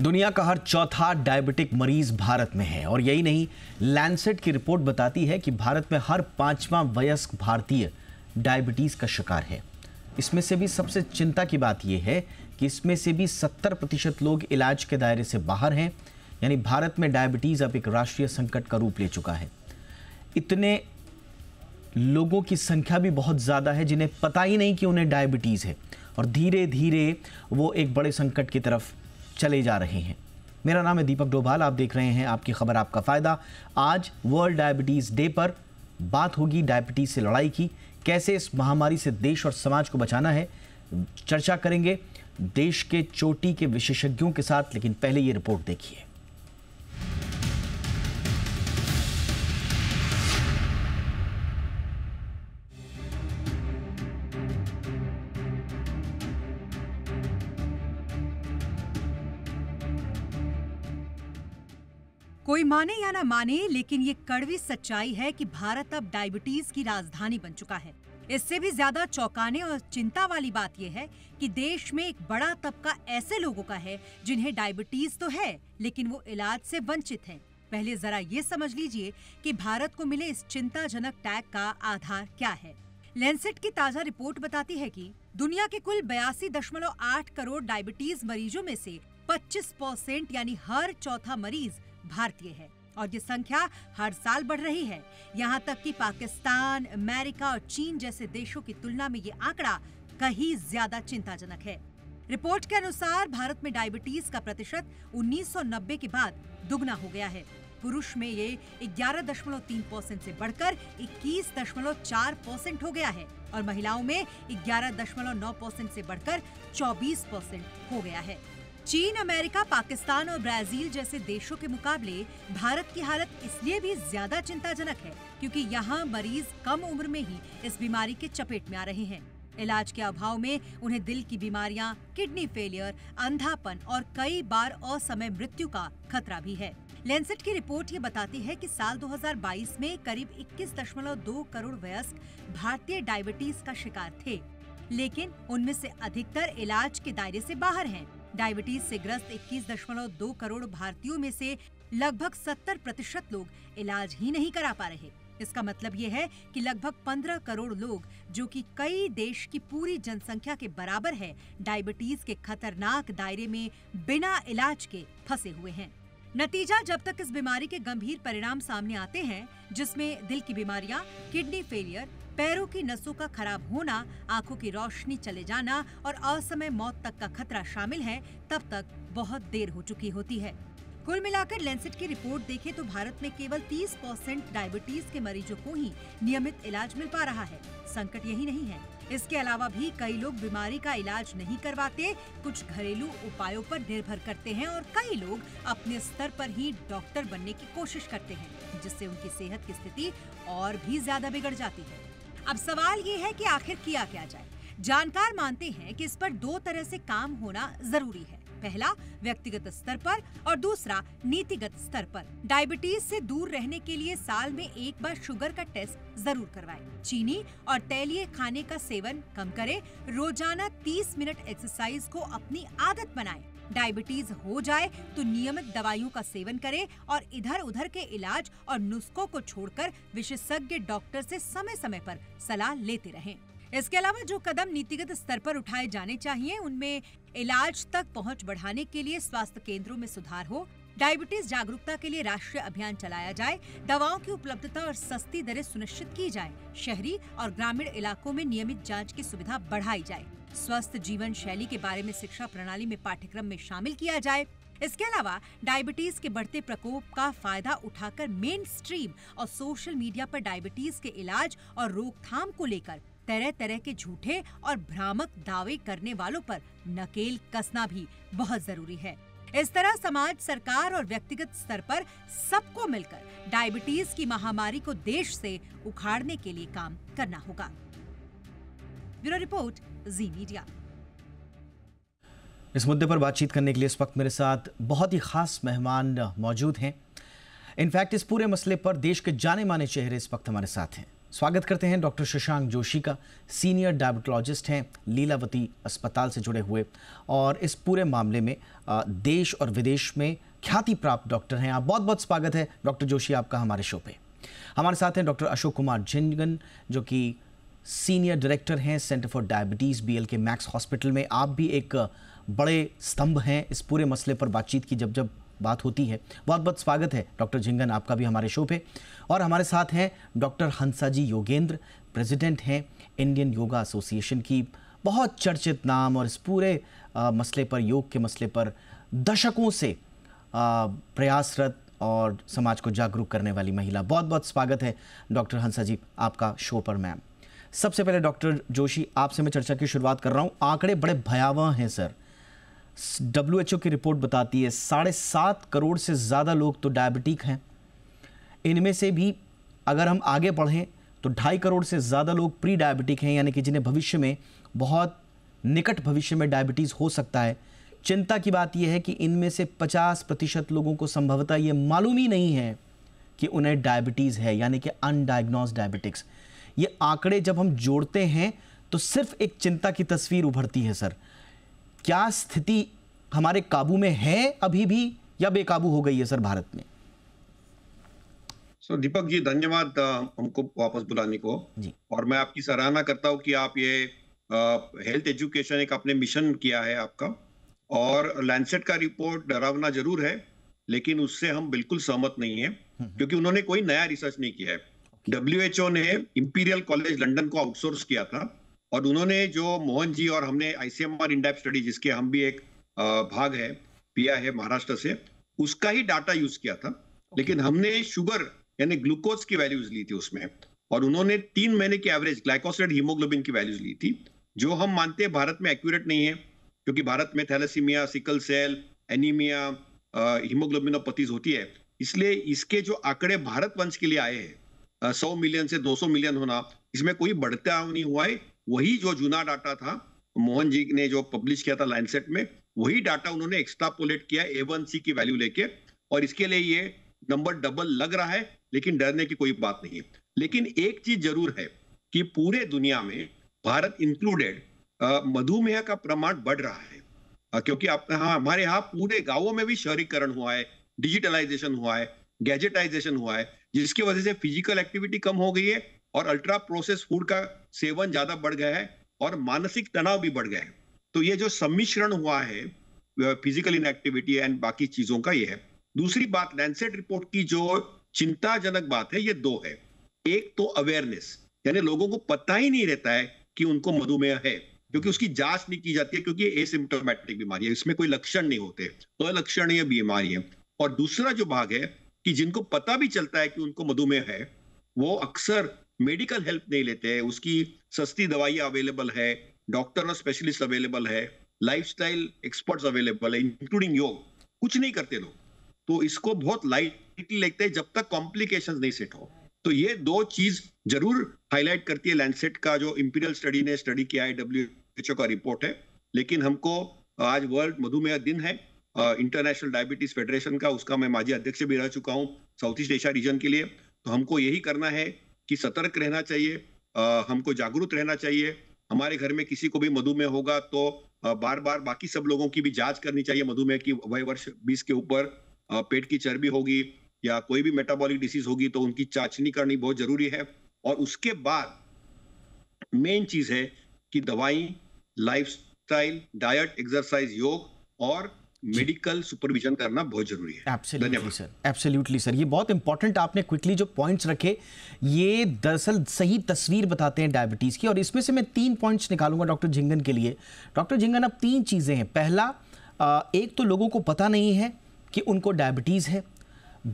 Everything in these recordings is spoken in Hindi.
दुनिया का हर चौथा डायबिटिक मरीज़ भारत में है और यही नहीं लैंसेट की रिपोर्ट बताती है कि भारत में हर पांचवा वयस्क भारतीय डायबिटीज़ का शिकार है। इसमें से भी सबसे चिंता की बात यह है कि इसमें से भी 70 प्रतिशत लोग इलाज के दायरे से बाहर हैं, यानी भारत में डायबिटीज़ अब एक राष्ट्रीय संकट का रूप ले चुका है। इतने लोगों की संख्या भी बहुत ज़्यादा है जिन्हें पता ही नहीं कि उन्हें डायबिटीज़ है और धीरे धीरे वो एक बड़े संकट की तरफ़ चले जा रहे हैं। मेरा नाम है दीपक डोभाल, आप देख रहे हैं आपकी खबर, आपका फ़ायदा। आज वर्ल्ड डायबिटीज़ डे पर बात होगी डायबिटीज़ से लड़ाई की। कैसे इस महामारी से देश और समाज को बचाना है, चर्चा करेंगे। देश के चोटी के विशेषज्ञों के साथ, लेकिन पहले ये रिपोर्ट देखिए। माने या ना माने, लेकिन ये कड़वी सच्चाई है कि भारत अब डायबिटीज़ की राजधानी बन चुका है इससे भी ज़्यादा चौंकाने और चिंता वाली बात यह है कि देश में एक बड़ा तबका ऐसे लोगों का है जिन्हें डायबिटीज़ तो है, लेकिन वो इलाज से वंचित हैं। पहले जरा ये समझ लीजिए कि भारत को मिले इस चिंताजनक टैग का आधार क्या है लेंसेट की ताज़ा रिपोर्ट बताती है कि दुनिया के कुल बयासी दशमलव आठ करोड़ डायबिटीज़ मरीजों में से 25 परसेंट यानी हर चौथा मरीज़ भारतीय है और ये संख्या हर साल बढ़ रही है। यहाँ तक कि पाकिस्तान, अमेरिका और चीन जैसे देशों की तुलना में ये आंकड़ा कहीं ज़्यादा चिंताजनक है। रिपोर्ट के अनुसार भारत में डायबिटीज़ का प्रतिशत 1990 के बाद दुगना हो गया है। पुरुष में ये 11.3 परसेंट से बढ़कर 21.4 परसेंट हो गया है और महिलाओं में 11.9 परसेंट से बढ़कर 24 परसेंट हो गया है। चीन अमेरिका पाकिस्तान और ब्राज़ील जैसे देशों के मुकाबले भारत की हालत इसलिए भी ज़्यादा चिंताजनक है क्योंकि यहाँ मरीज़ कम उम्र में ही इस बीमारी के चपेट में आ रहे हैं इलाज के अभाव में उन्हें दिल की बीमारियाँ, किडनी फेलियर अंधापन और कई बार असमय मृत्यु का खतरा भी है लेंसेट की रिपोर्ट ये बताती है कि साल 2022 में करीब 21.2 करोड़ वयस्क भारतीय डायबिटीज़ का शिकार थे लेकिन उनमें से अधिकतर इलाज के दायरे से बाहर हैं। डायबिटीज़ से ग्रस्त 21.2 करोड़ भारतीयों में से लगभग 70 प्रतिशत लोग इलाज ही नहीं करा पा रहे। इसका मतलब ये है कि लगभग 15 करोड़ लोग जो कि कई देश की पूरी जनसंख्या के बराबर है डायबिटीज़ के खतरनाक दायरे में बिना इलाज के फंसे हुए हैं। नतीजा जब तक इस बीमारी के गंभीर परिणाम सामने आते हैं जिसमें दिल की बीमारियाँ, किडनी फेलियर पैरों की नसों का खराब होना, आँखों की रोशनी चले जाना और असमय मौत तक का खतरा शामिल है, तब तक बहुत देर हो चुकी होती है। कुल मिलाकर लेंसेट की रिपोर्ट देखें तो भारत में केवल 30 परसेंट डायबिटीज़ के मरीजों को ही नियमित इलाज मिल पा रहा है। संकट यही नहीं है। इसके अलावा भी कई लोग बीमारी का इलाज नहीं करवाते, कुछ घरेलू उपायों पर निर्भर करते हैं और कई लोग अपने स्तर पर ही डॉक्टर बनने की कोशिश करते हैं, जिससे उनकी सेहत की स्थिति और भी ज़्यादा बिगड़ जाती है। अब सवाल ये है कि आखिर किया क्या जाए जानकार मानते हैं कि इस पर दो तरह से काम होना ज़रूरी है पहला, व्यक्तिगत स्तर पर, और दूसरा, नीतिगत स्तर पर डायबिटीज़ से दूर रहने के लिए साल में एक बार शुगर का टेस्ट ज़रूर करवाएँ। चीनी और तैलीय खाने का सेवन कम करें रोज़ाना 30 मिनट एक्सरसाइज को अपनी आदत बनाएँ। डायबिटीज़ हो जाए तो नियमित दवाइयों का सेवन करें और इधर उधर के इलाज और नुस्खों को छोड़कर विशेषज्ञ डॉक्टर से समय समय पर सलाह लेते रहें। इसके अलावा जो कदम नीतिगत स्तर पर उठाए जाने चाहिए, उनमें इलाज तक पहुँच बढ़ाने के लिए स्वास्थ्य केंद्रों में सुधार हो, डायबिटीज़ जागरूकता के लिए राष्ट्रीय अभियान चलाया जाए, दवाओं की उपलब्धता और सस्ती दरें सुनिश्चित की जाए, शहरी और ग्रामीण इलाकों में नियमित जाँच की सुविधा बढ़ाई जाए। स्वस्थ जीवन शैली के बारे में शिक्षा प्रणाली में पाठ्यक्रम में शामिल किया जाए। इसके अलावा, डायबिटीज़ के बढ़ते प्रकोप का फ़ायदा उठाकर मेन स्ट्रीम और सोशल मीडिया पर डायबिटीज़ के इलाज और रोकथाम को लेकर तरह तरह के झूठे और भ्रामक दावे करने वालों पर नकेल कसना भी बहुत ज़रूरी है। इस तरह समाज, सरकार और व्यक्तिगत स्तर पर सबको मिलकर डायबिटीज़ की महामारी को देश से उखाड़ने के लिए काम करना होगा। Bureau report Zee media. इस मुद्दे पर बातचीत करने के लिए इस वक्त मेरे साथ बहुत ही खास मेहमान मौजूद हैं। इनफैक्ट इस पूरे मसले पर देश के जाने माने चेहरे इस वक्त हमारे साथ हैं। स्वागत करते हैं डॉक्टर शशांक जोशी का, सीनियर डायबिटोलॉजिस्ट हैं, लीलावती अस्पताल से जुड़े हुए। और इस पूरे मामले में देश और विदेश में ख्याति प्राप्त डॉक्टर हैं। आप बहुत बहुत स्वागत है डॉक्टर जोशी आपका हमारे शो पे। हमारे साथ हैं डॉक्टर अशोक कुमार झिंगन, जो कि सीनियर डायरेक्टर हैं सेंटर फॉर डायबिटीज़ बीएल के मैक्स हॉस्पिटल में। आप भी एक बड़े स्तंभ हैं इस पूरे मसले पर बातचीत की जब जब बात होती है। बहुत बहुत स्वागत है डॉक्टर झिंगन आपका भी हमारे शो पे। और हमारे साथ हैं डॉक्टर हंसाजी योगेंद्र प्रेसिडेंट हैं इंडियन योगा एसोसिएशन की। बहुत चर्चित नाम और इस पूरे आ, मसले पर योग के मसले पर दशकों से प्रयासरत और समाज को जागरूक करने वाली महिला। बहुत बहुत स्वागत है डॉक्टर हंसा जी आपका शो पर मैम। सबसे पहले डॉक्टर जोशी, आपसे मैं चर्चा की शुरुआत कर रहा हूँ। आंकड़े बड़े भयावह हैं, सर। डब्ल्यू की रिपोर्ट बताती है, साढ़े सात करोड़ से ज़्यादा लोग तो डायबिटिक हैं। इनमें से भी अगर हम आगे बढ़ें तो ढाई करोड़ से ज़्यादा लोग प्री डायबिटिक हैं, यानी कि जिन्हें भविष्य में, बहुत निकट भविष्य में डायबिटीज़ हो सकता है। चिंता की बात यह है कि इनमें से 50 प्रतिशत लोगों को संभवतः ये मालूम ही नहीं है कि उन्हें डायबिटीज़ है, यानी कि अनडायग्नोज डायबिटिक्स ये आंकड़े जब हम जोड़ते हैं तो सिर्फ़ एक चिंता की तस्वीर उभरती है सर। क्या स्थिति हमारे काबू में है अभी भी या बेकाबू हो गई है सर भारत में? सो so, दीपक जी धन्यवाद हमको वापस बुलाने को। जी। और मैं आपकी सराहना करता हूँ कि आप ये हेल्थ एजुकेशन एक आपने मिशन किया है आपका। और लैंडसेट का रिपोर्ट डरावना ज़रूर है लेकिन उससे हम बिल्कुल सहमत नहीं है हम्म। क्योंकि उन्होंने कोई नया रिसर्च नहीं किया है। डब्ल्यूएचओ ने इंपीरियल कॉलेज लंदन को आउटसोर्स किया था और उन्होंने जो मोहन जी और हमने आईसीएमआर इंडेप स्टडी जिसके हम भी एक भाग है पिया है महाराष्ट्र से उसका ही डाटा यूज़ किया था। लेकिन हमने शुगर यानी ग्लूकोज की वैल्यूज़ ली थी उसमें और उन्होंने तीन महीने की एवरेज ग्लाइकोसाइड हीमोग्लोबिन की वैल्यूज़ ली थी जो हम मानते हैं भारत में एक्यूरेट नहीं है क्योंकि भारत में thalassaemia sickle cell anaemia haemoglobinopathies होती है। इसलिए इसके जो आंकड़े भारत वंश के लिए आए हैं सौ मिलियन से 200 मिलियन होना इसमें कोई बढ़ता नहीं हुआ है। वही जो जूना डाटा था, मोहन जी ने जो पब्लिश किया था लाइनसेट में, वही डाटा उन्होंने एक्स्ट्रापोलेट किया ए वन सी की वैल्यू लेके, और इसके लिए ये नंबर डबल लग रहा है, लेकिन डरने की कोई बात नहीं है। लेकिन एक चीज़ ज़रूर है कि पूरे दुनिया में भारत इंक्लूडेड मधुमेह का प्रमाण बढ़ रहा है। क्योंकि आप हाँ हमारे यहाँ पूरे गाँवों में भी शहरीकरण हुआ है डिजिटलाइजेशन हुआ है गैजेटाइजेशन हुआ है जिसकी वजह से फ़िज़िकल एक्टिविटी कम हो गई है और अल्ट्रा प्रोसेस फ़ूड का सेवन ज़्यादा बढ़ गया है और मानसिक तनाव भी बढ़ गया है। तो ये जो सम्मिश्रण हुआ है फ़िज़िकल इनएक्टिविटी एंड बाकी चीज़ों का ये है। दूसरी बात लैंडसेट रिपोर्ट की जो चिंताजनक बात है, ये दो है। एक तो अवेयरनेस यानी लोगों को पता ही नहीं रहता है कि उनको मधुमेह है, क्योंकि उसकी जाँच नहीं की जाती है, क्योंकि एसिम्टोमेटिक बीमारी है, इसमें कोई लक्षण नहीं होते, अलक्षणीय बीमारी है। और दूसरा जो भाग है कि जिनको पता भी चलता है कि उनको मधुमेह है, वो अक्सर मेडिकल हेल्प नहीं लेते हैं। उसकी सस्ती दवाइयाँ अवेलेबल है डॉक्टर और स्पेशलिस्ट अवेलेबल है लाइफस्टाइल एक्सपर्ट्स अवेलेबल है इंक्लूडिंग योग कुछ नहीं करते लोग। तो इसको बहुत लाइटली लेते हैं जब तक कॉम्प्लिकेशन नहीं सेट हो। तो ये दो चीज़ ज़रूर हाईलाइट करती है लैंडसेट का जो इंपीरियल स्टडी ने स्टडी किया है डब्ल्यू का रिपोर्ट है। लेकिन हमको आज वर्ल्ड मधुमेह दिन है। इंटरनेशनल डायबिटीज़ फेडरेशन का, उसका मैं माजी अध्यक्ष भी रह चुका हूँ साउथ ईस्ट एशिया रीजन के लिए। तो हमको यही करना है कि सतर्क रहना चाहिए हमको जागरूक रहना चाहिए। हमारे घर में किसी को भी मधुमेह होगा तो बार बार बाकी सब लोगों की भी जाँच करनी चाहिए मधुमेह की। वह वर्ष बीस के ऊपर पेट की चर्बी होगी या कोई भी मेटाबॉलिक डिसीज होगी तो उनकी चाचनी करनी बहुत ज़रूरी है। और उसके बाद मेन चीज़ है कि दवाई लाइफस्टाइल डाइट एक्सरसाइज योग और मेडिकल सुपरविजन करना बहुत ज़रूरी है। एब्सोल्युटली सर एब्सोल्युटली सर ये बहुत इंपॉर्टेंट आपने क्विकली जो पॉइंट्स रखे ये दरअसल सही तस्वीर बताते हैं डायबिटीज़ की। और इसमें से मैं तीन पॉइंट्स निकालूँगा डॉक्टर झिंगन के लिए। डॉक्टर झिंगन अब तीन चीज़ें हैं। पहला एक तो लोगों को पता नहीं है कि उनको डायबिटीज़ है।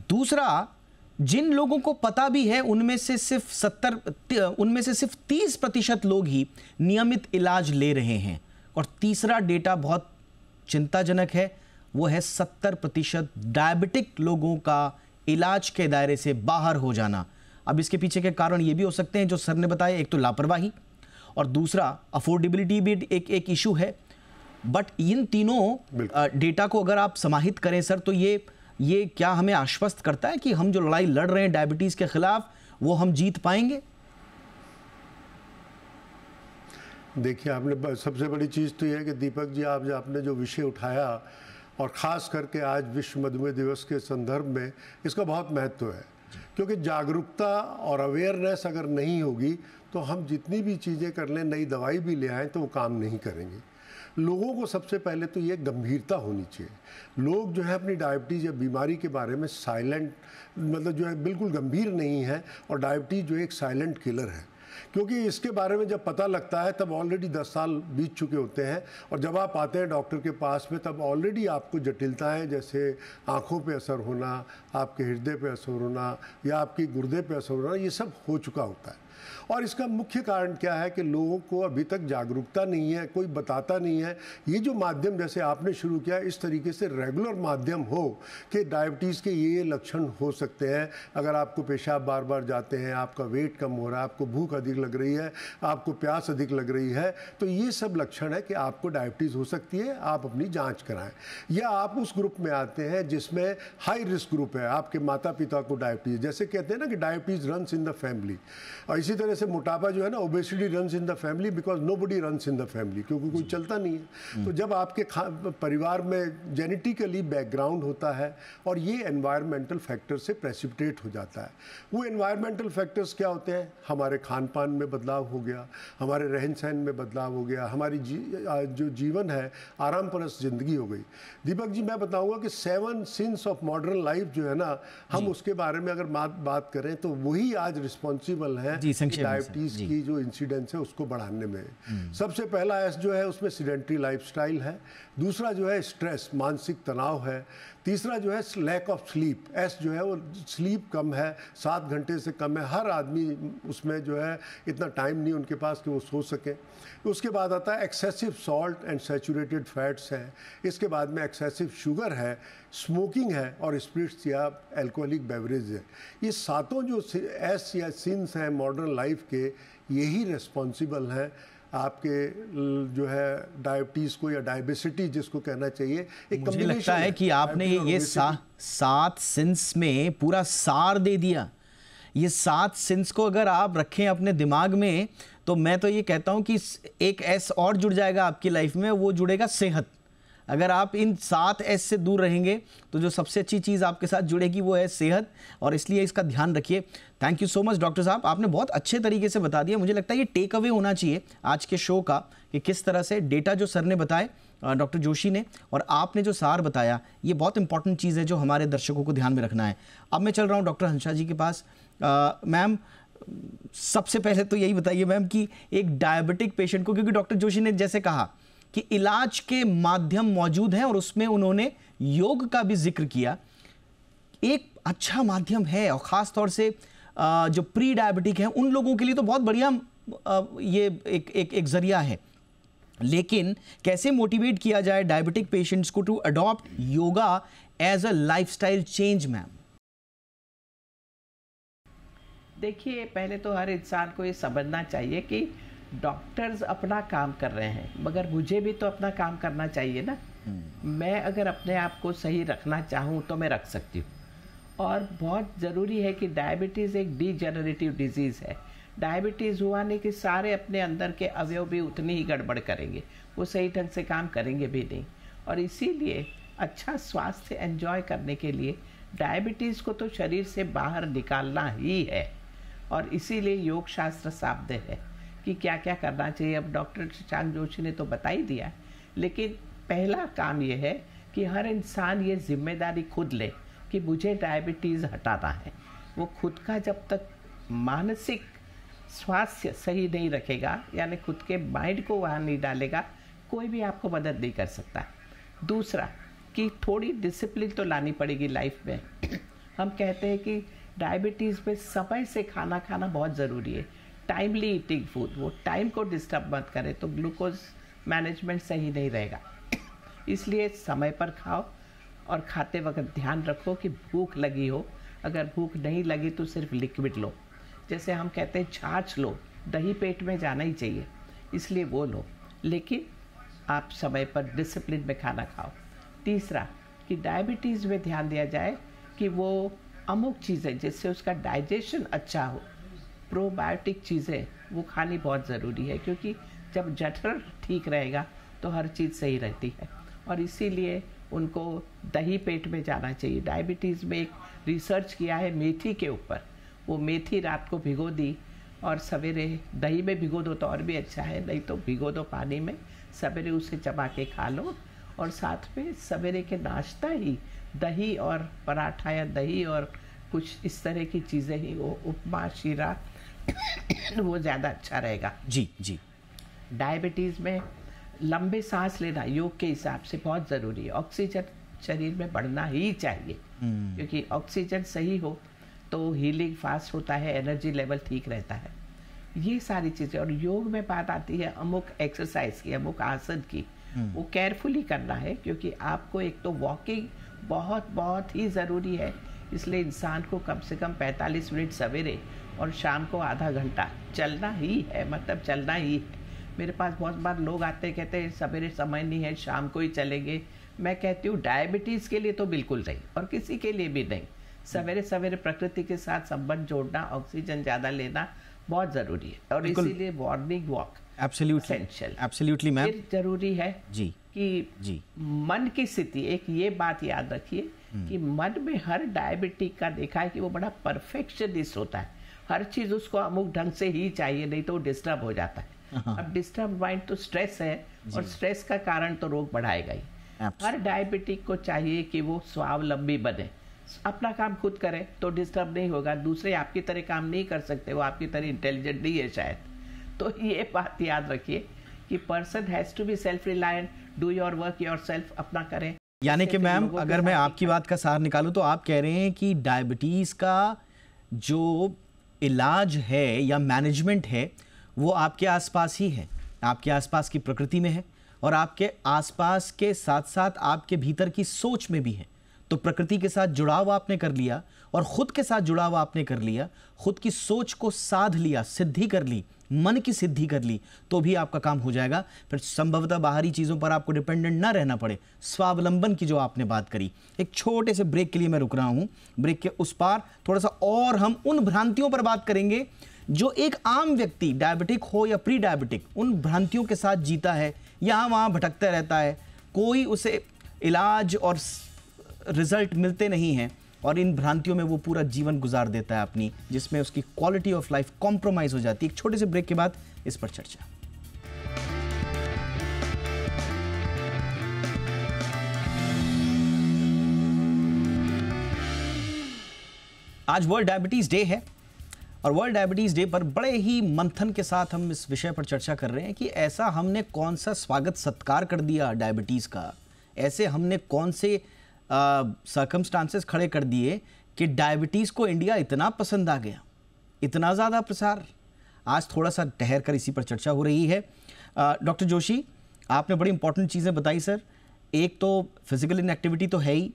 दूसरा जिन लोगों को पता भी है उनमें से सिर्फ़ सत्तर उनमें से सिर्फ़ तीस प्रतिशत लोग ही नियमित इलाज ले रहे हैं। और तीसरा डेटा बहुत चिंताजनक है। वो है सत्तर प्रतिशत डायबिटिक लोगों का इलाज के दायरे से बाहर हो जाना। अब इसके पीछे के कारण ये भी हो सकते हैं जो सर ने बताया एक तो लापरवाही और दूसरा अफोर्डेबिलिटी भी एक एक इशू है। बट इन तीनों डेटा को अगर आप समाहित करें सर तो ये ये क्या हमें आश्वस्त करता है कि हम जो लड़ाई लड़ रहे हैं डायबिटीज़ के खिलाफ वो हम जीत पाएँगे? देखिए आपने सबसे बड़ी चीज़ तो यह है कि दीपक जी आप जो आपने जो विषय उठाया और ख़ास करके आज विश्व मधुमेह दिवस के संदर्भ में इसका बहुत महत्व है। क्योंकि जागरूकता और अवेयरनेस अगर नहीं होगी तो हम जितनी भी चीज़ें कर लें नई दवाई भी ले आएँ तो वो काम नहीं करेंगे। लोगों को सबसे पहले तो ये गंभीरता होनी चाहिए। लोग जो है अपनी डायबिटीज़ या बीमारी के बारे में साइलेंट मतलब जो है बिल्कुल गंभीर नहीं है और डायबिटीज़ जो एक साइलेंट किलर है। क्योंकि इसके बारे में जब पता लगता है, तब ऑलरेडी दस साल बीत चुके होते हैं और जब आप आते हैं डॉक्टर के पास में, तब ऑलरेडी आपको जटिलताएँ जैसे आँखों पर असर होना, आपके हृदय पर असर होना या आपकी गुर्दे पर असर होना, ये सब हो चुका होता है। और इसका मुख्य कारण क्या है कि लोगों को अभी तक जागरूकता नहीं है, कोई बताता नहीं है। ये जो माध्यम जैसे आपने शुरू किया, इस तरीके से रेगुलर माध्यम हो कि डायबिटीज़ के ये लक्षण हो सकते हैं। अगर आपको पेशाब बार बार जाते हैं, आपका वेट कम हो रहा है, आपको भूख अधिक लग रही है, आपको प्यास अधिक लग रही है तो ये सब लक्षण है कि आपको डायबिटीज़ हो सकती है, आप अपनी जाँच कराएँ। या आप उस ग्रुप में आते हैं जिसमें हाई रिस्क ग्रुप है, आपके माता पिता को डायबिटीज़ जैसे कहते हैं ना कि diabetes runs in the family और इसी तरह से मोटापा जो है ना obesity run in the family because nobody run in the family क्योंकि कोई चलता नहीं है। तो जब आपके परिवार में जेनेटिकली बैकग्राउंड होता है और ये एनवायरमेंटल फैक्टर से प्रेसिपिटेट हो जाता है वो एनवायरमेंटल फैक्टर्स क्या होते हैं? हमारे खान पान में बदलाव हो गया हमारे रहन सहन में बदलाव हो गया हमारी जी, जो जीवन है आराम परस ज़िंदगी हो गई। दीपक जी मैं बताऊँगा कि seven sins of modern life जो है ना हम उसके बारे में अगर बात बात करें तो वही आज रिस्पॉन्सिबल है डायबिटीज़ की जो। इंसिडेंस है उसको बढ़ाने में। हम्म। सबसे पहला एस जो है उसमें सीडेंट्री लाइफस्टाइल है। दूसरा जो है स्ट्रेस मानसिक तनाव है। तीसरा जो है लैक ऑफ़ स्लीप एस जो है, वो स्लीप कम है, सात घंटे से कम है। हर आदमी उसमें जो है, इतना टाइम नहीं उनके पास कि वो सो सकें। उसके बाद आता है excessive salt and saturated fats हैं। इसके बाद में एक्सेसिव शुगर है स्मोकिंग है और स्प्रिट्स या एल्कोहलिक बेवरेज है। ये सातों जो एस या सिंस हैं मॉडर्न लाइफ के, यही रिस्पॉन्सिबल हैं। आपके जो है डायबिटीज़ को या डायबिसिटी जिसको कहना चाहिए एक मुझे लगता है कि आपने ये सा, सात सिंस में पूरा सार दे दिया। ये सात सिंस को अगर आप रखें अपने दिमाग में तो मैं तो ये कहता हूँ कि एक एस और जुड़ जाएगा आपकी लाइफ में वो जुड़ेगा सेहत। अगर आप इन सात एस से दूर रहेंगे तो जो सबसे अच्छी चीज़ आपके साथ जुड़ेगी वो है सेहत, और इसलिए इसका ध्यान रखिए। Thank you so much doctor साहब। आपने बहुत अच्छे तरीके से बता दिया। मुझे लगता है ये टेक अवे होना चाहिए आज के शो का, कि किस तरह से डेटा जो सर ने बताए डॉक्टर जोशी ने, और आपने जो सार बताया, ये बहुत इंपॉर्टेंट चीज़ है जो हमारे दर्शकों को ध्यान में रखना है। अब मैं चल रहा हूँ डॉक्टर हंसा जी के पास। मैम सबसे पहले तो यही बताइए मैम कि एक डायबिटिक पेशेंट को, क्योंकि डॉक्टर जोशी ने जैसे कहा कि इलाज के माध्यम मौजूद हैं और उसमें उन्होंने योग का भी ज़िक्र किया। एक अच्छा माध्यम है और ख़ास तौर से जो प्री डायबिटिक हैं, उन लोगों के लिए तो बहुत बढ़िया ये एक एक एक ज़रिया है। लेकिन कैसे मोटिवेट किया जाए डायबिटिक पेशेंट्स को to adopt yoga as a lifestyle change ma'am देखिए, पहले तो हर इंसान को ये समझना चाहिए कि डॉक्टर्स अपना काम कर रहे हैं। मगर मुझे भी तो अपना काम करना चाहिए ना। हम्म। मैं अगर अपने आप को सही रखना चाहूँ तो मैं रख सकती हूँ। और बहुत ज़रूरी है कि डायबिटीज़ एक डी डिज़ीज़ है। डायबिटीज़ हुआ नहीं कि सारे अपने अंदर के अवयव भी उतनी ही गड़बड़ करेंगे। वो सही ढंग से काम करेंगे भी नहीं। और इसीलिए अच्छा स्वास्थ्य एंजॉय करने के लिए डायबिटीज़ को तो शरीर से बाहर निकालना ही है। और इसीलिए योग शास्त्र शाब्द है। कि क्या क्या करना चाहिए। अब डॉक्टर शशांक जोशी ने तो बता ही दिया लेकिन पहला काम यह है कि हर इंसान ये ज़िम्मेदारी खुद ले कि मुझे डायबिटीज़ हटाना है। वो खुद का जब तक मानसिक स्वास्थ्य सही नहीं रखेगा, यानी खुद के माइंड को वहाँ नहीं डालेगा, कोई भी आपको मदद नहीं कर सकता। दूसरा कि थोड़ी डिसिप्लिन तो लानी पड़ेगी लाइफ में। हम कहते हैं कि डायबिटीज़ में समय से खाना खाना बहुत ज़रूरी है। टाइमली ईटिंग फ़ूड वो टाइम को डिस्टर्ब मत करे तो ग्लूकोज मैनेजमेंट सही नहीं रहेगा। इसलिए समय पर खाओ और खाते वक्त ध्यान रखो कि भूख लगी हो। अगर भूख नहीं लगी तो सिर्फ़ लिक्विड लो। जैसे हम कहते हैं, छाछ लो, दही पेट में जाना ही चाहिए, इसलिए वो लो। लेकिन आप समय पर डिसिप्लिन में खाना खाओ। तीसरा, कि डायबिटीज़ में ध्यान दिया जाए कि वो अमुक चीज़ें, जिससे उसका डाइजेशन अच्छा हो। प्रोबायोटिक चीज़ें, वो खानी बहुत ज़रूरी है, क्योंकि जब जठर ठीक रहेगा तो हर चीज़ सही रहती है। और इसीलिए उनको दही पेट में जाना चाहिए। डायबिटीज़ में एक रिसर्च किया है मेथी के ऊपर। वो मेथी रात को भिगो दी और सवेरे दही में भिगो दो तो और भी अच्छा है, नहीं तो भिगो दो पानी में, सवेरे उसे चबा के खा लो और साथ में सवेरे के नाश्ता ही दही और पराठा या दही और कुछ इस तरह की चीज़ें ही, वो उपमा, शीरा वो ज़्यादा अच्छा रहेगा। जी जी। डायबिटीज़ में लंबे सांस लेना योग के हिसाब से बहुत ज़रूरी है। ऑक्सीजन शरीर में बढ़ना ही चाहिए। क्योंकि ऑक्सीजन सही हो तो हीलिंग फास्ट होता है एनर्जी लेवल ठीक रहता है। ये सारी चीज़ें और योग में बात आती है अमुक एक्सरसाइज की अमुक आसन की। वो केयरफुली करना है क्योंकि आपको एक तो वॉकिंग बहुत बहुत ही ज़रूरी है। इसलिए इंसान को कम से कम 45 मिनट सवेरे और शाम को आधा घंटा। चलना ही है मतलब चलना ही है। मेरे पास बहुत बार लोग आते कहते हैं सवेरे समय नहीं है शाम को ही चलेंगे। मैं कहती हूँ डायबिटीज़ के लिए तो बिल्कुल नहीं और किसी के लिए भी नहीं। सवेरे सवेरे प्रकृति के साथ संबंध जोड़ना ऑक्सीजन ज़्यादा लेना बहुत ज़रूरी है। और इसीलिए morning walk absolutely absolutely ma'am ज़रूरी है जी। कि जी। मन की स्थिति एक ये बात याद रखिए कि मन में हर डायबिटिक का देखा है कि वो बड़ा परफेक्शनिस्ट होता है। हर चीज़ उसको अमुक ढंग से ही चाहिए नहीं तो वो डिस्टर्ब हो जाता है। अब डिस्टर्ब माइंड तो स्ट्रेस है और स्ट्रेस का कारण तो रोग बढ़ाएगा ही। हर डायबिटिक को चाहिए कि वो स्वावलंबी बने। अपना काम खुद करे तो डिस्टर्ब नहीं होगा दूसरे आपकी तरह काम नहीं कर सकते वो आपकी तरह इंटेलिजेंट नहीं है शायद। तो ये बात याद रखिए कि person has to be self reliant do your work yourself अपना करें। यानी कि मैम अगर मैं आपकी बात का सार निकालूं तो आप कह रहे हैं कि डायबिटीज़ का जो इलाज है या मैनेजमेंट है, वो आपके आसपास ही है। आपके आसपास की प्रकृति में है और आपके आसपास के साथ साथ आपके भीतर की सोच में भी है। तो प्रकृति के साथ जुड़ाव आपने कर लिया और खुद के साथ जुड़ाव आपने कर लिया, खुद की सोच को साध लिया, सिद्धि कर ली मन की सिद्धि कर ली तो भी आपका काम हो जाएगा। फिर संभवतः बाहरी चीज़ों पर आपको डिपेंडेंट ना रहना पड़े। स्वावलंबन की जो आपने बात करी। एक छोटे से ब्रेक के लिए मैं रुक रहा हूँ। ब्रेक के उस पार थोड़ा सा और हम उन भ्रांतियों पर बात करेंगे, जो एक आम व्यक्ति डायबिटिक हो या प्री डायबिटिक उन भ्रांतियों के साथ जीता है यहाँ वहाँ भटकता रहता है। कोई उसे इलाज और रिज़ल्ट मिलते नहीं हैं। और इन भ्रांतियों में वो पूरा जीवन गुजार देता है अपनी, जिसमें उसकी क्वालिटी ऑफ़ लाइफ कॉम्प्रोमाइज हो जाती है। एक छोटे से ब्रेक के बाद इस पर चर्चा। आज वर्ल्ड डायबिटीज़ डे है और वर्ल्ड डायबिटीज़ डे पर बड़े ही मंथन के साथ हम इस विषय पर चर्चा कर रहे हैं कि ऐसा हमने कौन सा स्वागत सत्कार कर दिया डायबिटीज़ का? ऐसे हमने कौन से सर्कमस्टांसेस खड़े कर दिए कि डायबिटीज़ को इंडिया इतना पसंद आ गया, इतना ज़्यादा प्रसार। आज थोड़ा सा ठहर कर इसी पर चर्चा हो रही है। डॉक्टर जोशी, आपने बड़ी इंपॉर्टेंट चीज़ें बताई, सर। एक तो फ़िज़िकल इनएक्टिविटी तो है ही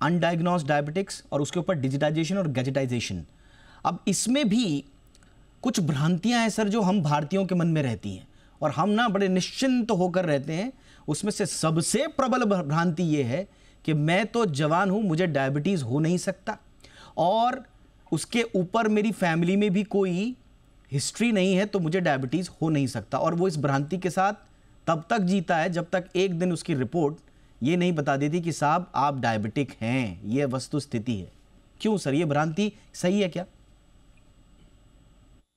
अनडायग्नोज डायबिटिक्स और उसके ऊपर डिजिटाइजेशन और गैजेटाइजेशन अब इसमें भी कुछ भ्रांतियाँ हैं, सर, जो हम भारतीयों के मन में रहती हैं। और हम ना बड़े निश्चिंत तो होकर रहते हैं, उसमें से सबसे प्रबल भ्रांति ये है कि मैं तो जवान हूँ, मुझे डायबिटीज़ हो नहीं सकता। और उसके ऊपर मेरी फैमिली में भी कोई हिस्ट्री नहीं है तो मुझे डायबिटीज़ हो नहीं सकता। और वो इस भ्रांति के साथ तब तक जीता है, जब तक एक दिन उसकी रिपोर्ट ये नहीं बता देती कि साहब, आप डायबिटिक हैं, ये वस्तु स्थिति है। क्यों सर, ये भ्रांति सही है क्या?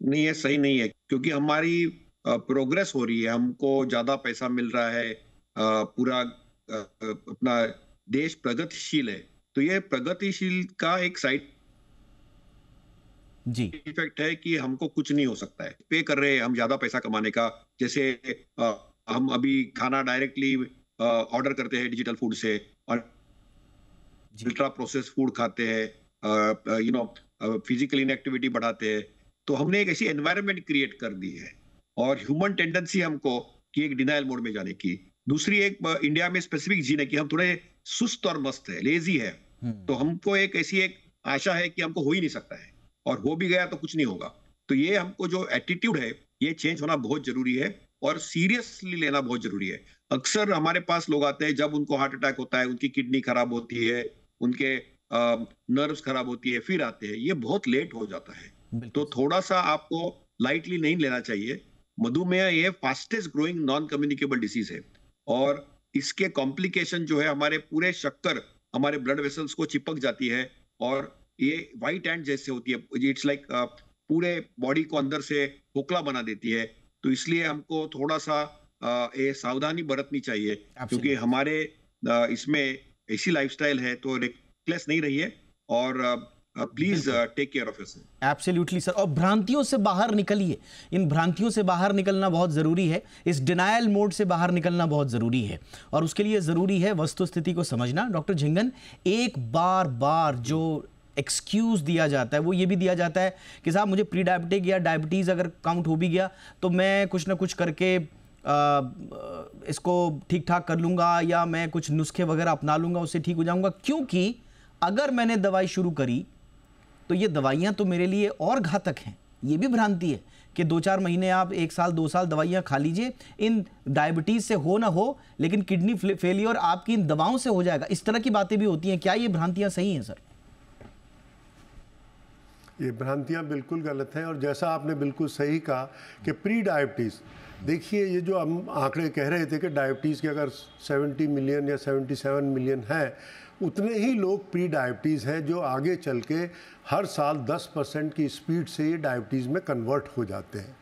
नहीं, ये सही नहीं है, क्योंकि हमारी प्रोग्रेस हो रही है। हमको ज़्यादा पैसा मिल रहा है पूरा अपना देश प्रगतिशील है। तो यह प्रगतिशील का एक साइड जी। इफ़ेक्ट है कि हमको कुछ नहीं हो सकता है। पे कर रहे हैं हम ज़्यादा पैसा कमाने का। जैसे आ, हम अभी खाना डायरेक्टली ऑर्डर करते हैं डिजिटल फ़ूड से और अल्ट्रा प्रोसेस फ़ूड खाते हैं यू नो फ़िज़िकल इनएक्टिविटी बढ़ाते हैं। तो हमने एक ऐसी एनवायरनमेंट क्रिएट कर दी है और ह्यूमन टेंडेंसी हमको कि एक डिनाइल मोड में जाने की। दूसरी एक इंडिया में स्पेसिफिक जीन है कि हम थोड़े सुस्त और मस्त है लेजी है। हम्म। तो हमको एक ऐसी एक आशा है कि हमको हो ही नहीं सकता है। और हो भी गया तो कुछ नहीं होगा। तो ये हमको जो एटीट्यूड है ये चेंज होना बहुत ज़रूरी है और सीरियसली लेना बहुत ज़रूरी है। अक्सर हमारे पास लोग आते हैं जब उनको हार्ट अटैक होता है उनकी किडनी खराब होती है उनके नर्व्स खराब होती है फिर आते हैं ये बहुत लेट हो जाता है। तो थोड़ा सा आपको लाइटली नहीं लेना चाहिए। मधुमेह ये fastest growing non communicable disease है। और इसके कॉम्प्लिकेशन जो है हमारे पूरे शक्कर हमारे ब्लड वेसल्स को चिपक जाती है और ये व्हाइट एंड जैसे होती है। इट्स लाइक like, uh, पूरे बॉडी को अंदर से खोखला बना देती है। तो इसलिए हमको थोड़ा सा ये सावधानी बरतनी चाहिए। क्योंकि हमारे uh, इसमें ऐसी लाइफस्टाइल है तो रेकलेस नहीं रहिए और please take care of yourself absolutely sir और भ्रांतियों से बाहर निकलिए। इन भ्रांतियों से बाहर निकलना बहुत ज़रूरी है। इस डिनायल मोड से बाहर निकलना बहुत ज़रूरी है। और उसके लिए ज़रूरी है वस्तु स्थिति को समझना। डॉक्टर झिंगन एक बार बार जो एक्सक्यूज़ दिया जाता है वो ये भी दिया जाता है कि साहब मुझे प्री डायबिटिक या डायबिटीज़ अगर काउंट हो भी गया तो मैं कुछ ना कुछ करके आ, इसको ठीक ठाक कर लूँगा या मैं कुछ नुस्खे वगैरह अपना लूँगा उससे ठीक हो जाऊँगा। क्योंकि अगर मैंने दवाई शुरू करी तो ये दवाइयाँ तो मेरे लिए और घातक हैं। ये भी भ्रांति है कि दो चार महीने आप एक साल, दो साल दवाइयाँ खा लीजिए। इन डायबिटीज़ से हो ना हो, लेकिन किडनी फेलियर आपकी इन दवाओं से हो जाएगा। इस तरह की बातें भी होती हैं। क्या ये भ्रांतियाँ सही हैं, सर? ये भ्रांतियाँ बिल्कुल गलत हैं और जैसा आपने बिल्कुल सही कहा कि प्री डायबिटीज़ देखिए ये जो हम आंकड़े कह रहे थे कि डायबिटीज़ के अगर 70 मिलियन या 77 मिलियन है उतने ही लोग प्री डायबिटीज़ हैं जो आगे चल के हर साल 10 परसेंट की स्पीड से ये डायबिटीज़ में कन्वर्ट हो जाते हैं।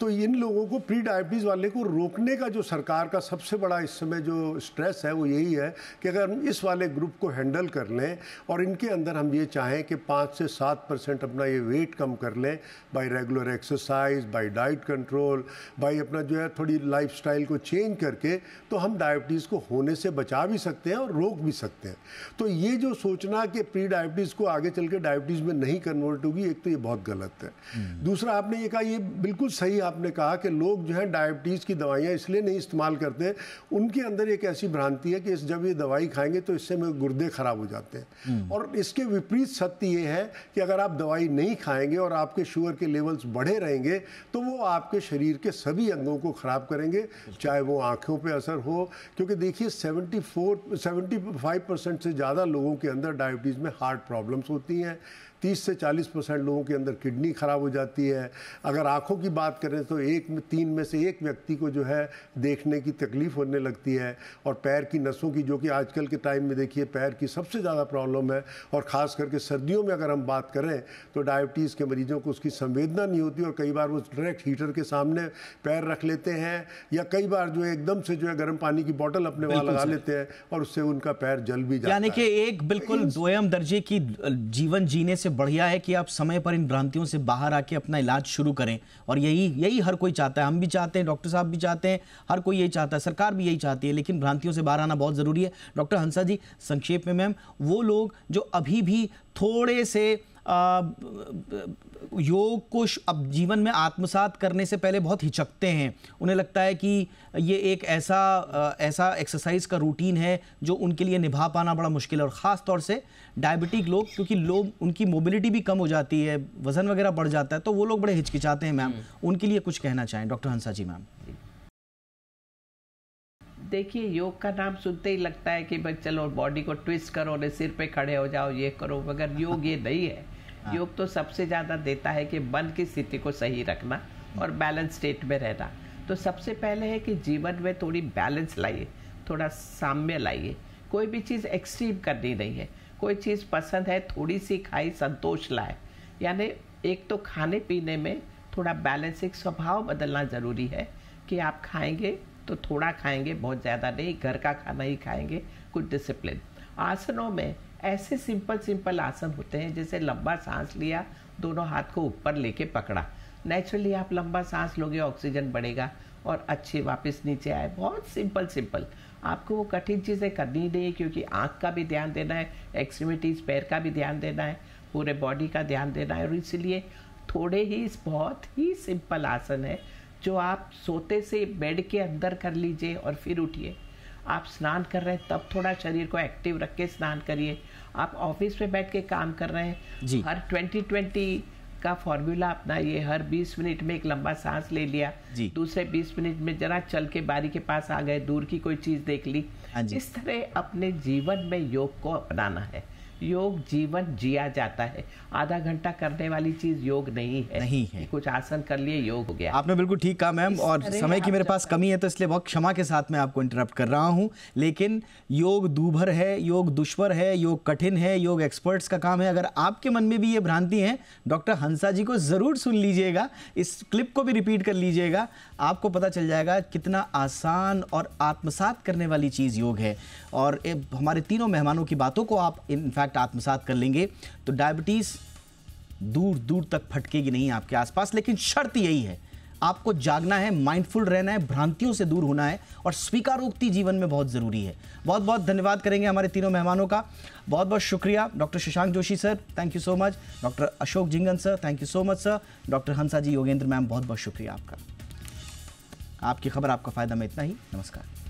तो इन लोगों को प्री डायबिटीज़ वाले को रोकने का जो सरकार का सबसे बड़ा इस समय जो स्ट्रेस है वो यही है कि अगर हम इस वाले ग्रुप को हैंडल कर लें और इनके अंदर हम ये चाहें कि पाँच से सात परसेंट अपना ये वेट कम कर लें by regular exercise by diet control by अपना जो है थोड़ी लाइफ को चेंज करके तो हम डायबिटीज़ को होने से बचा भी सकते हैं और रोक भी सकते हैं तो ये जो सोचना कि प्री डायबिटीज़ को आगे चल के डायबिटीज़ में नहीं कन्वर्ट होगी एक तो ये बहुत गलत है हम्म। दूसरा आपने ये कहा ये बिल्कुल सही आपने कहा कि लोग जो है डायबिटीज़ की दवाइयाँ इसलिए नहीं इस्तेमाल करते उनके अंदर एक ऐसी भ्रांति है कि इस जब ये दवाई खाएँगे तो इससे मेरे गुर्दे खराब हो जाते हैं। हम्म। और इसके विपरीत सत्य ये है कि अगर आप दवाई नहीं खाएँगे और आपके शुगर के लेवल्स बढ़े रहेंगे तो वो आपके शरीर के सभी अंगों को ख़राब करेंगे चाहे वो आँखों पर असर हो। क्योंकि देखिए seventy four seventy five percent से ज़्यादा लोगों के अंदर डायबिटीज़ में हार्ट प्रॉब्लम्स होती हैं। तीस से चालीस परसेंट लोगों के अंदर किडनी खराब हो जाती है। अगर आँखों की बात करें तो एक में तीन में से एक व्यक्ति को जो है देखने की तकलीफ़ होने लगती है और पैर की नसों की जो कि आजकल के टाइम में देखिए पैर की सबसे ज़्यादा प्रॉब्लम है। और ख़ास करके सर्दियों में अगर हम बात करें तो डायबिटीज़ के मरीजों को उसकी संवेदना नहीं होती और कई बार वो डायरेक्ट हीटर के सामने पैर रख लेते हैं या कई बार जो है एकदम से जो है गर्म पानी की बोतल अपने वहाँ लगा लेते हैं और उससे उनका पैर जल भी जाता है यानी कि एक बिल्कुल दोयम दर्जे की जीवन जीने से बढ़िया है कि आप समय पर इन भ्रांतियों से बाहर आके अपना इलाज शुरू करें। और यही यही हर कोई चाहता है। हम भी चाहते हैं, डॉक्टर साहब भी चाहते हैं, हर कोई यही चाहता है, सरकार भी यही चाहती है, लेकिन भ्रांतियों से बाहर आना बहुत ज़रूरी है। डॉक्टर हंसा जी, संक्षेप में मैम, वो लोग जो अभी भी थोड़े से योग को अब जीवन में आत्मसात करने से पहले बहुत हिचकते हैं। उन्हें लगता है कि ये एक ऐसा ऐसा एक्सरसाइज का रूटीन है जो उनके लिए निभा पाना बड़ा मुश्किल है। और ख़ास तौर से डायबिटिक लोग क्योंकि लोग उनकी मोबिलिटी भी कम हो जाती है वज़न वगैरह बढ़ जाता है तो वो लोग बड़े हिचकिचाते हैं मैम हम्म। उनके लिए कुछ कहना चाहें डॉक्टर हंसा जी मैम देखिए योग का नाम सुनते ही लगता है कि भाई चलो बॉडी को ट्विस्ट करो और सिर पे खड़े हो जाओ ये करो मगर योग ये नहीं है। हाँ। योग तो सबसे ज़्यादा देता है कि मन की स्थिति को सही रखना और बैलेंस स्टेट में रहना। तो सबसे पहले है कि जीवन में थोड़ी बैलेंस लाइए, थोड़ा साम्य लाइए। कोई भी चीज़ एक्सट्रीम करनी नहीं है। कोई चीज़ पसंद है, थोड़ी सी खाई, संतोष लाए। यानी एक तो खाने पीने में थोड़ा बैलेंस एक स्वभाव बदलना ज़रूरी है कि आप खाएँगे तो थोड़ा खाएँगे, बहुत ज़्यादा नहीं, घर का खाना ही खाएँगे, कुछ डिसिप्लिन आसनों में ऐसे सिंपल सिंपल आसन होते हैं, जैसे लंबा सांस लिया, दोनों हाथ को ऊपर लेके पकड़ा। नेचुरली आप लंबा सांस लोगे ऑक्सीजन बढ़ेगा और अच्छे वापस नीचे आए। बहुत सिंपल सिंपल आपको वो कठिन चीज़ें करनी नहीं है, क्योंकि आँख का भी ध्यान देना है एक्सट्रीमिटीज़ पैर का भी ध्यान देना है, पूरे बॉडी का ध्यान देना है। और इसलिए थोड़े ही, बहुत ही सिंपल आसन है, जो आप सोते से बेड के अंदर कर लीजिए और फिर उठिए। आप स्नान कर रहे हैं, तब थोड़ा शरीर को एक्टिव रख के स्नान करिए। आप ऑफ़िस में बैठ के काम कर रहे हैं जी। हर ट्वेंटी ट्वेंटी का फॉर्मूला अपना ये हर 20 मिनट में एक लंबा सांस ले लिया जी। दूसरे 20 मिनट में जरा चल के बारी के पास आ गए दूर की कोई चीज़ देख ली। हाँ इस तरह अपने जीवन में योग को अपनाना है। योग जीवन जिया जाता है। आधा घंटा करने वाली चीज़ योग नहीं है। नहीं है। कुछ आसन कर लिए योग हो गया। आपने बिल्कुल ठीक कहा मैम और समय की मेरे पास कमी है तो इसलिए बहुत क्षमा के साथ मैं आपको इंटरप्ट कर रहा हूँ। लेकिन योग दूभर है योग दुश्वर है योग कठिन है योग एक्सपर्ट्स का काम है। अगर आपके मन में भी ये भ्रांति है डॉक्टर हंसा जी को ज़रूर सुन लीजिएगा। इस क्लिप को भी रिपीट कर लीजिएगा। आपको पता चल जाएगा कितना आसान और आत्मसात करने वाली चीज़ योग है। और हमारे तीनों मेहमानों की बातों को आप इनफैक्ट आत्मसात कर लेंगे तो डायबिटीज़ दूर दूर तक फटकेगी नहीं आपके आसपास, लेकिन शर्त यही है, आपको जागना है माइंडफुल रहना है, भ्रांतियों से दूर होना है, और स्वीकारोक्ति जीवन में बहुत ज़रूरी है। बहुत बहुत धन्यवाद करेंगे हमारे तीनों मेहमानों का। बहुत बहुत शुक्रिया, doctor Shashank Joshi sir thank you so much doctor Ashok Jingan sir thank you so much sir doctor Hansa ji Yogendra ma'am बहुत बहुत शुक्रिया आपका। आपकी खबर, आपका फ़ायदा में इतना ही। नमस्कार।